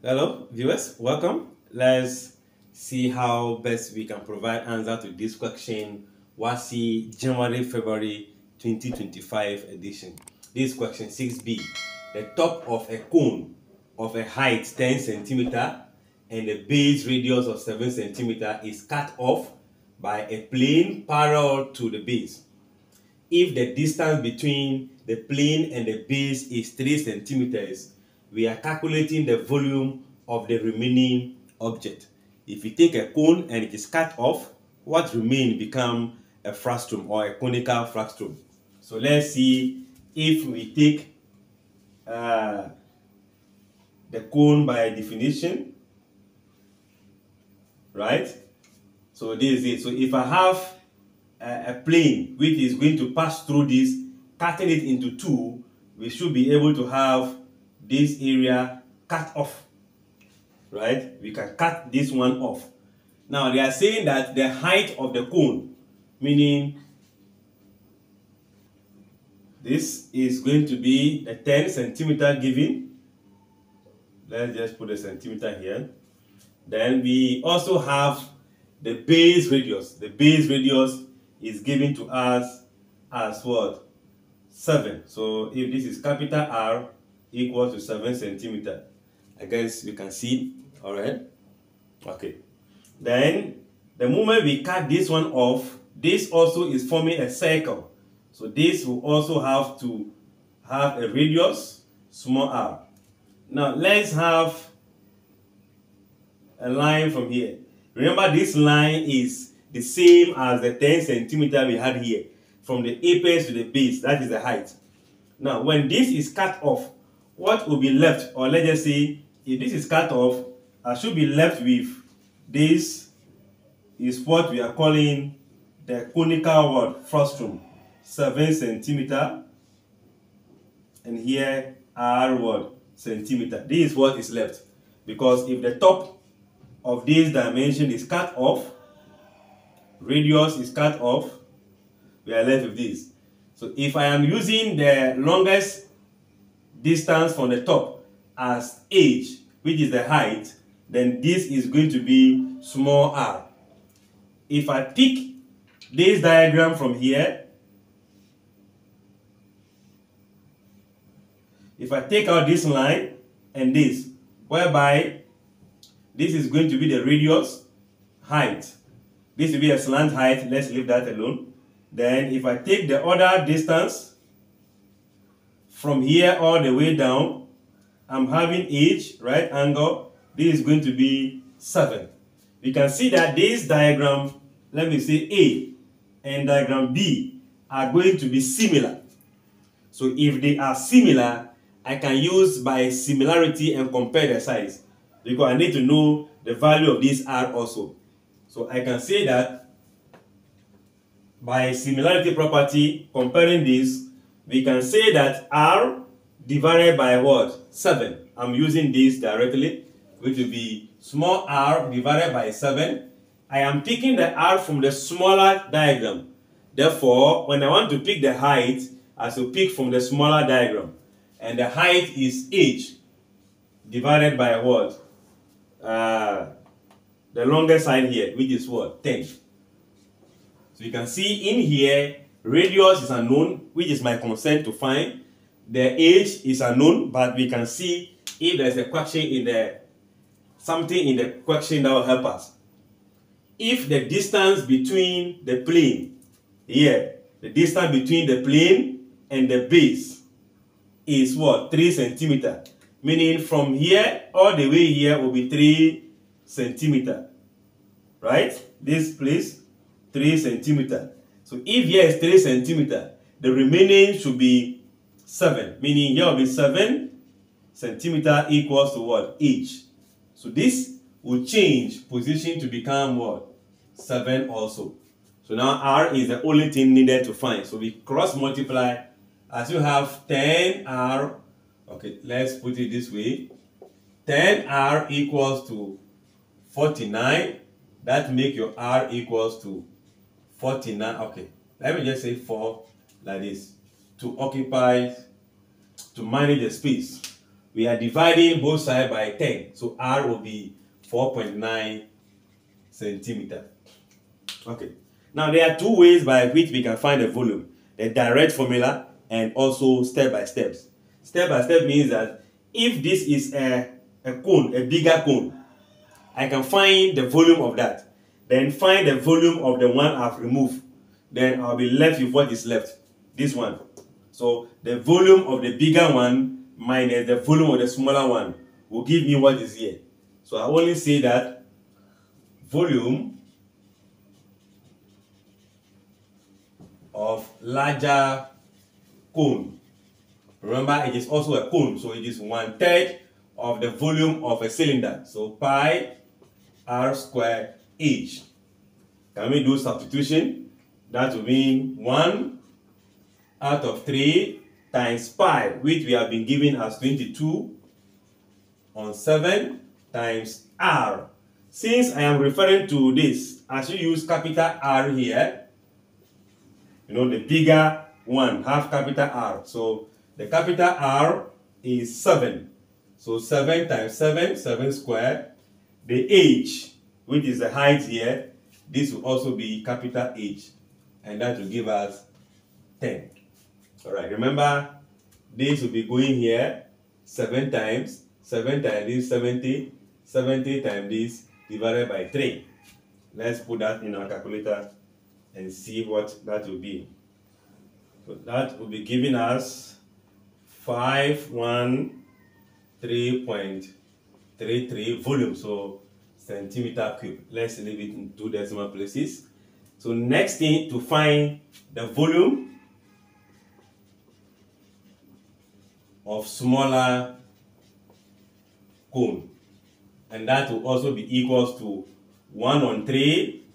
Hello, viewers. Welcome. Let's see how best we can provide answer to this question. WASSCE January February 2025 edition. This question 6b. The top of a cone of a height 10 centimeter and the base radius of 7 centimeter is cut off by a plane parallel to the base. If the distance between the plane and the base is 3 centimeters, we are calculating the volume of the remaining object. If you take a cone and it is cut off, what remains become a frustum or a conical frustum. So let's see if we take uh, the cone by definition, right? So this is it. So if I have a, a plane which is going to pass through this, cutting it into two, we should be able to have this area cut off, right? We can cut this one off. Now they are saying that the height of the cone, meaning this is going to be a 10 centimeter given. Let's just put a centimeter here. Then we also have the base radius. The base radius is given to us as what? 7. So if this is capital R equal to 7 centimeter. I guess we can see, alright? Okay. Then the moment we cut this one off, this also is forming a circle. So this will also have to have a radius, small r. Now let's have a line from here. Remember this line is the same as the 10 centimeter we had here. From the apex to the base, that is the height. Now when this is cut off, what will be left? Or let's just say, if this is cut off, I should be left with this is what we are calling the conical word, frustum. 7 centimeter and here r what centimeter this is what is left because if the top of this dimension is cut off radius is cut off we are left with this so if i am using the longest distance from the top as h which is the height then this is going to be small r if i pick this diagram from here if I take out this line and this, whereby this is going to be the radius height. This will be a slant height. Let's leave that alone. Then if I take the other distance from here all the way down, I'm having each right angle. This is going to be 7. We can see that this diagram, let me say A and diagram B, are going to be similar. So if they are similar, I can use by similarity and compare the size because I need to know the value of this R also. So I can say that by similarity property, comparing this, we can say that R divided by what? 7. I'm using this directly, which will be small r divided by 7. I am taking the r from the smaller diagram. Therefore, when I want to pick the height, I should pick from the smaller diagram and the height is h divided by what? Uh, the longest side here, which is what? 10. So you can see in here, radius is unknown, which is my concern to find. The h is unknown, but we can see if there's a question in the something in the question that will help us. If the distance between the plane here, the distance between the plane and the base is what? 3 centimeter. Meaning from here all the way here will be 3 centimeter. Right? This place, 3 centimeter. So if here is 3 centimeter, the remaining should be 7. Meaning here will be 7 centimeter equals to what? H. So this will change position to become what? 7 also. So now R is the only thing needed to find. So we cross multiply as you have 10r, okay, let's put it this way, 10r equals to 49, that make your r equals to 49, okay, let me just say 4 like this, to occupy, to manage the space. we are dividing both sides by 10. So R will be 4.9 centimeter. Okay. Now there are two ways by which we can find the volume. The direct formula and also step by steps. Step by step means that if this is a, a cone, a bigger cone, I can find the volume of that. Then find the volume of the one I've removed. Then I'll be left with what is left. This one. So the volume of the bigger one minus the volume of the smaller one will give me what is here. So I only say that volume of larger cone. Remember, it is also a cone, so it is one third of the volume of a cylinder. So pi r squared h. Can we do substitution? That will mean 1 out of 3 times pi, which we have been given as 22 on 7 times r. Since I am referring to this, I should use capital R here. You know, the bigger one, half capital R. So the capital R is 7. So 7 times 7, 7 squared. The h, which is the height here, this will also be capital H. And that will give us 10. Alright, remember, this will be going here 7 times. 7 times this 70. 70 times this divided by 3. Let's put that in our calculator and see what that will be. So that will be giving us 513.33 volume. So centimeter cube. Let's leave it in two decimal places. So next thing to find the volume of smaller cone. And that will also be equals to 1 on 3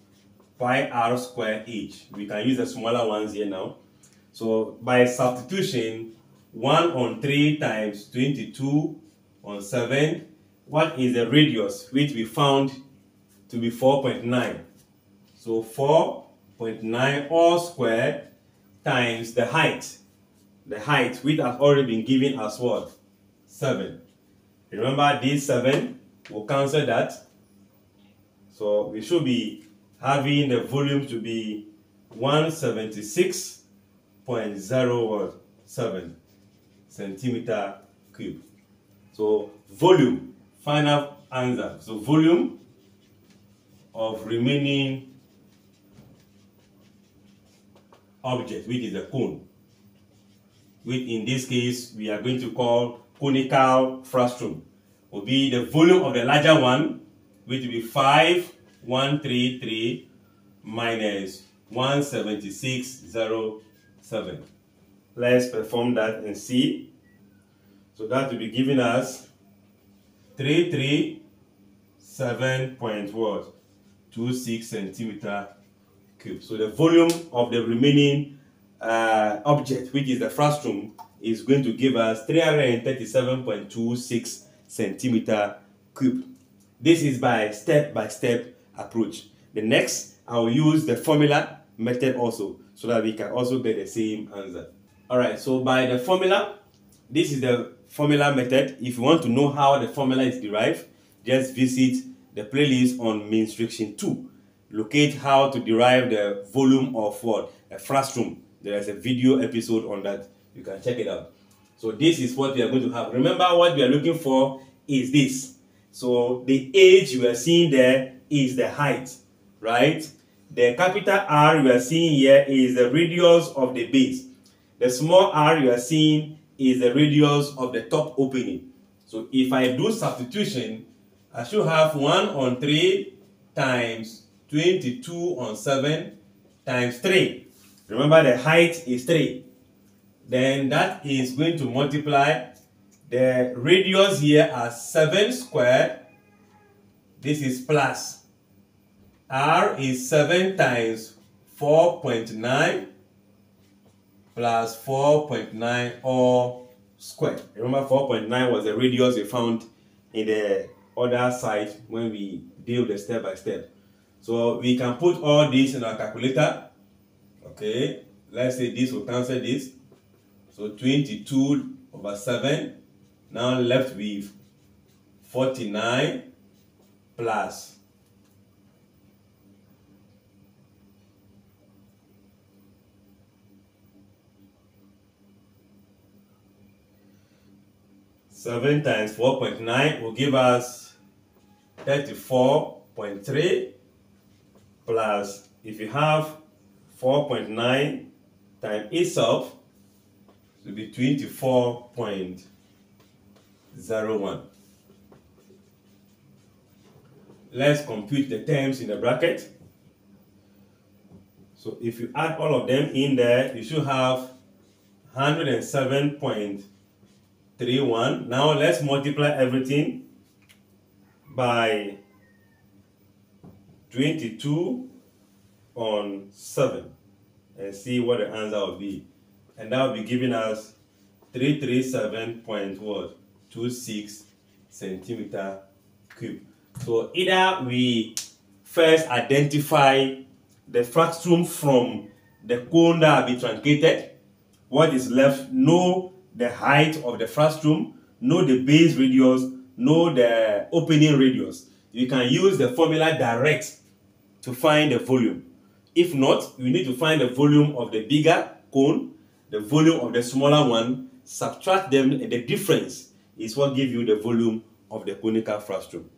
pi r square h. We can use the smaller ones here now. So by substitution, 1 on 3 times 22 on 7. What is the radius which we found to be 4.9? So 4.9 all squared times the height. The height which has already been given as what? 7. Remember this 7, we'll cancel that. So we should be having the volume to be 176.07 centimeter cube. So volume, final answer. So volume of remaining object, which is a cone, which in this case we are going to call conical frustum, will be the volume of the larger one, which will be 5133 minus 17607. Let's perform that and see. So that will be giving us 337 point what? 26 centimeter cube. So the volume of the remaining uh, object, which is the frustum, is going to give us 337.26 centimeter cube. This is by step-by-step -step approach. The next, I will use the formula method also, so that we can also get the same answer. Alright, so by the formula, this is the formula method. If you want to know how the formula is derived, just visit the playlist on mensuration 2. Locate how to derive the volume of what? A frustum. There is a video episode on that. You can check it out. So this is what we are going to have. Remember what we are looking for is this. So the age you are seeing there is the height, right? The capital R you are seeing here is the radius of the base. The small r you are seeing is the radius of the top opening. So if I do substitution, I should have 1 on 3 times 22 on 7 times 3. Remember the height is 3. Then that is going to multiply the radius here as 7 squared. This is plus. R is 7 times 4.9 plus 4.9 all squared. Remember 4.9 was the radius we found in the other side when we deal the step by step. So we can put all this in our calculator. Okay, let's say this will cancel this. So 22 over 7. Now left with 49 plus Seven times four point nine will give us thirty-four point three plus if you have four point nine times itself it will be twenty-four point zero one. Let's compute the terms in the bracket. So if you add all of them in there, you should have 107.31. Now let's multiply everything by 22 on 7 and see what the answer will be. And that will be giving us 337.26 centimeter cube. So either we first identify the frustum from the cone that will be truncated, what is left, know the height of the frustum, know the base radius, know the opening radius. You can use the formula direct to find the volume. If not, you need to find the volume of the bigger cone, the volume of the smaller one, subtract them, and the difference is what gives you the volume of the conical frustum.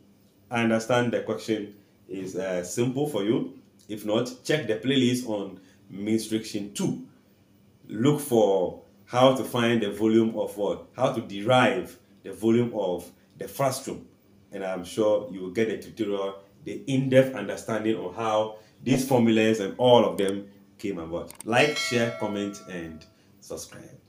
I understand the question is uh, simple for you. If not, check the playlist on mensuration 2. Look for how to find the volume of what? How to derive the volume of the frustum. And I'm sure you will get a tutorial, the in-depth understanding of how these formulas and all of them came about. Like, share, comment, and subscribe.